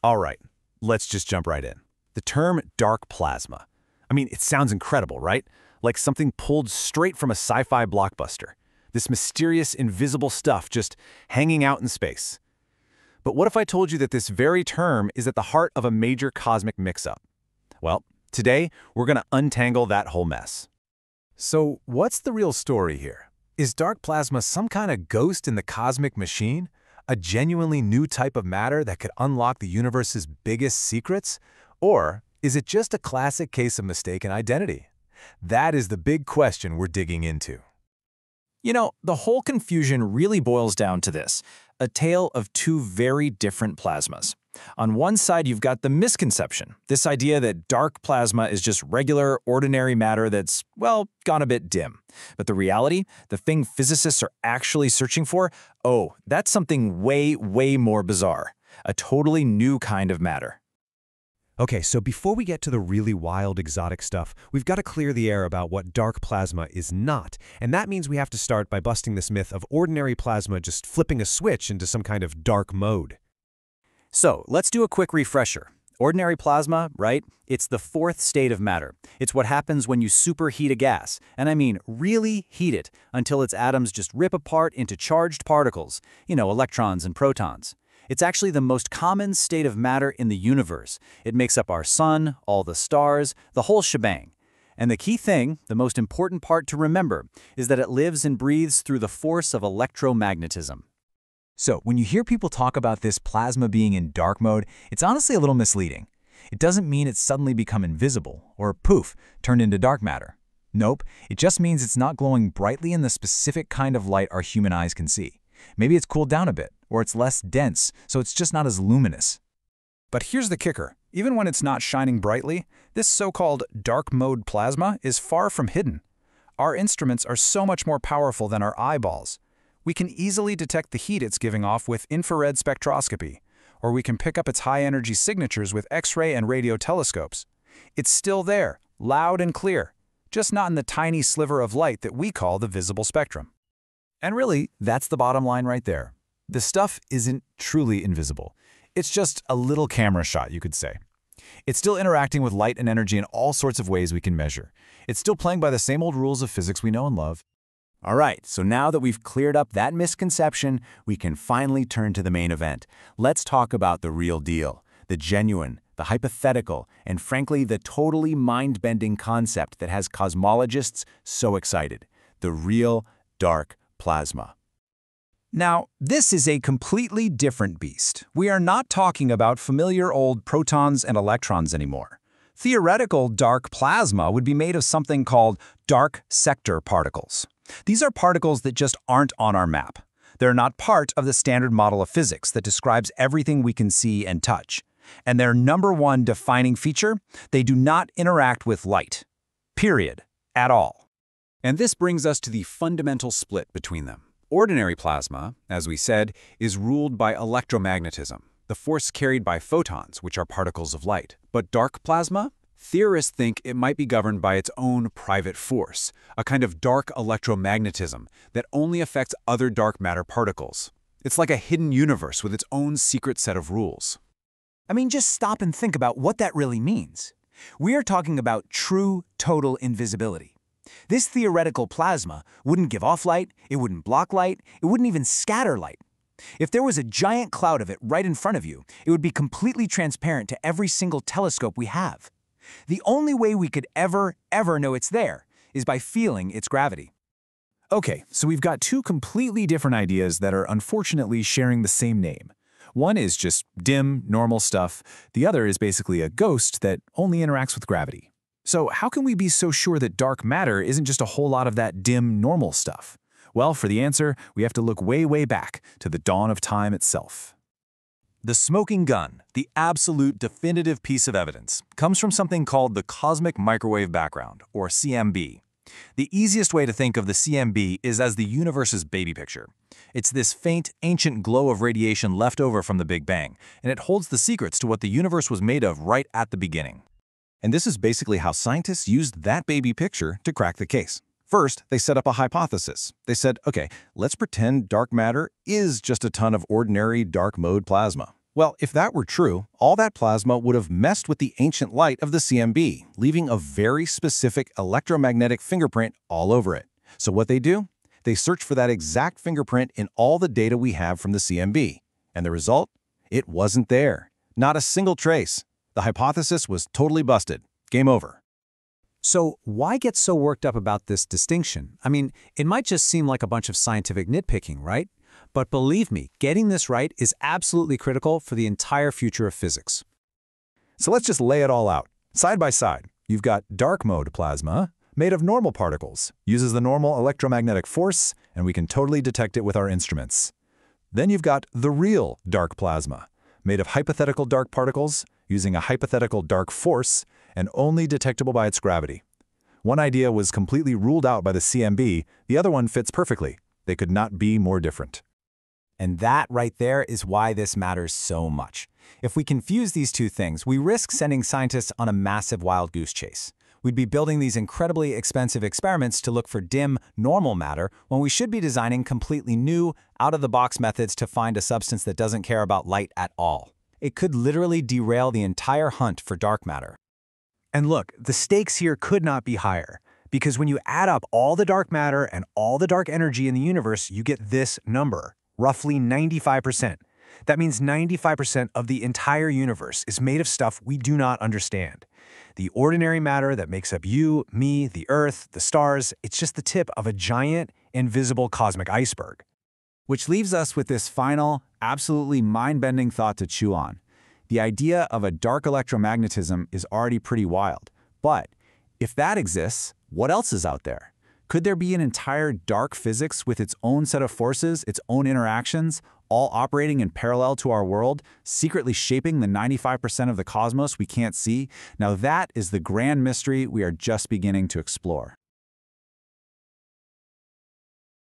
All right, let's just jump right in. The term dark plasma. I mean, it sounds incredible, right? Like something pulled straight from a sci-fi blockbuster. This mysterious, invisible stuff just hanging out in space. But what if I told you that this very term is at the heart of a major cosmic mix-up? Well, today we're going to untangle that whole mess. So what's the real story here? Is dark plasma some kind of ghost in the cosmic machine? A genuinely new type of matter that could unlock the universe's biggest secrets? Or is it just a classic case of mistaken identity? That is the big question we're digging into. You know, the whole confusion really boils down to this, a tale of two very different plasmas. On one side, you've got the misconception, this idea that dark plasma is just regular, ordinary matter that's, well, gone a bit dim. But the reality, the thing physicists are actually searching for, oh, that's something way, way more bizarre. A totally new kind of matter. Okay, so before we get to the really wild exotic stuff, we've got to clear the air about what dark plasma is not. And that means we have to start by busting this myth of ordinary plasma just flipping a switch into some kind of dark mode. So, let's do a quick refresher. Ordinary plasma, right? It's the fourth state of matter. It's what happens when you superheat a gas, and I mean really heat it until its atoms just rip apart into charged particles, you know, electrons and protons. It's actually the most common state of matter in the universe. It makes up our sun, all the stars, the whole shebang. And the key thing, the most important part to remember, is that it lives and breathes through the force of electromagnetism. So when you hear people talk about this plasma being in dark mode, it's honestly a little misleading. It doesn't mean it's suddenly become invisible or poof, turned into dark matter. Nope, it just means it's not glowing brightly in the specific kind of light our human eyes can see. Maybe it's cooled down a bit, or it's less dense, so it's just not as luminous. But here's the kicker. Even when it's not shining brightly, this so-called dark mode plasma is far from hidden. Our instruments are so much more powerful than our eyeballs. We can easily detect the heat it's giving off with infrared spectroscopy, or we can pick up its high-energy signatures with X-ray and radio telescopes. It's still there, loud and clear, just not in the tiny sliver of light that we call the visible spectrum. And really, that's the bottom line right there. The stuff isn't truly invisible. It's just a little camera shot, you could say. It's still interacting with light and energy in all sorts of ways we can measure. It's still playing by the same old rules of physics we know and love. All right, so now that we've cleared up that misconception, we can finally turn to the main event. Let's talk about the real deal, the genuine, the hypothetical, and frankly, the totally mind-bending concept that has cosmologists so excited, the real dark plasma. Now, this is a completely different beast. We are not talking about familiar old protons and electrons anymore. Theoretical dark plasma would be made of something called dark sector particles. These are particles that just aren't on our map. They're not part of the standard model of physics that describes everything we can see and touch. And their number one defining feature, they do not interact with light. Period. At all. And this brings us to the fundamental split between them. Ordinary plasma, as we said, is ruled by electromagnetism, the force carried by photons, which are particles of light. But dark plasma? Theorists think it might be governed by its own private force, a kind of dark electromagnetism that only affects other dark matter particles. It's like a hidden universe with its own secret set of rules. I mean, just stop and think about what that really means. We are talking about true, total invisibility. This theoretical plasma wouldn't give off light, it wouldn't block light, it wouldn't even scatter light. If there was a giant cloud of it right in front of you, it would be completely transparent to every single telescope we have. The only way we could ever, ever know it's there is by feeling its gravity. Okay, so we've got two completely different ideas that are unfortunately sharing the same name. One is just dim, normal stuff. The other is basically a ghost that only interacts with gravity. So how can we be so sure that dark matter isn't just a whole lot of that dim, normal stuff? Well, for the answer, we have to look way, way back to the dawn of time itself. The smoking gun, the absolute definitive piece of evidence, comes from something called the cosmic microwave background, or CMB. The easiest way to think of the CMB is as the universe's baby picture. It's this faint, ancient glow of radiation left over from the Big Bang, and it holds the secrets to what the universe was made of right at the beginning. And this is basically how scientists used that baby picture to crack the case. First, they set up a hypothesis. They said, okay, let's pretend dark matter is just a ton of ordinary dark mode plasma. Well, if that were true, all that plasma would have messed with the ancient light of the CMB, leaving a very specific electromagnetic fingerprint all over it. So what they do? They search for that exact fingerprint in all the data we have from the CMB. And the result? It wasn't there. Not a single trace. The hypothesis was totally busted. Game over. So why get so worked up about this distinction? I mean, it might just seem like a bunch of scientific nitpicking, right? But believe me, getting this right is absolutely critical for the entire future of physics. So let's just lay it all out. Side by side, you've got dark mode plasma, made of normal particles, uses the normal electromagnetic force, and we can totally detect it with our instruments. Then you've got the real dark plasma, made of hypothetical dark particles, using a hypothetical dark force, and only detectable by its gravity. One idea was completely ruled out by the CMB, the other one fits perfectly. They could not be more different. And that right there is why this matters so much. If we confuse these two things, we risk sending scientists on a massive wild goose chase. We'd be building these incredibly expensive experiments to look for dim, normal matter when we should be designing completely new, out-of-the-box methods to find a substance that doesn't care about light at all. It could literally derail the entire hunt for dark matter. And look, the stakes here could not be higher. Because when you add up all the dark matter and all the dark energy in the universe, you get this number roughly 95%. That means 95% of the entire universe is made of stuff we do not understand. The ordinary matter that makes up you, me, the Earth, the stars, it's just the tip of a giant, invisible cosmic iceberg. Which leaves us with this final, absolutely mind-bending thought to chew on. The idea of a dark electromagnetism is already pretty wild. But if that exists, what else is out there? Could there be an entire dark physics with its own set of forces, its own interactions, all operating in parallel to our world, secretly shaping the 95% of the cosmos we can't see? Now that is the grand mystery we are just beginning to explore.